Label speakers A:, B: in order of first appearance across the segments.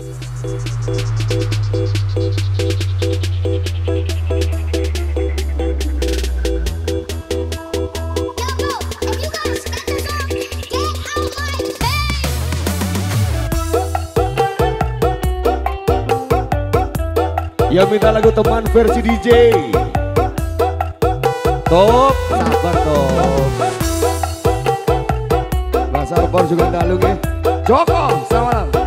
A: Yang minta lagu teman versi DJ Top Sabar top Gak sabar juga dalung ya Joko selamat malam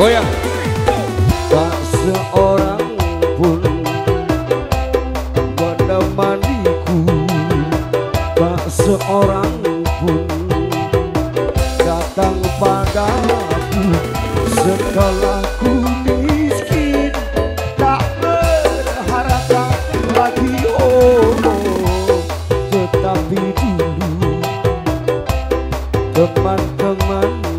A: Goyang. Tak seorang pun Menemaniku Tak seorang pun Datang padaku. Setelah ku miskin Tak berharap lagi oh, oh Tetapi dulu Teman-temanku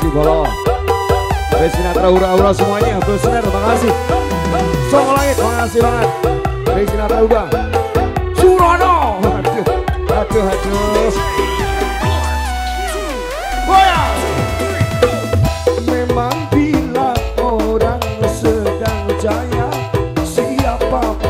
A: jalur makasih bolong Resinatra ura-ura semuanya. Bersinar terima kasih. Song langit terima kasih banget. Resinatra udah. Surono. Aduh Aduh aduh. Memang bila orang sedang jaya Siapa pun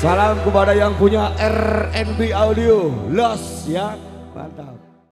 A: Salam kepada yang punya RNB Audio. Los ya mantap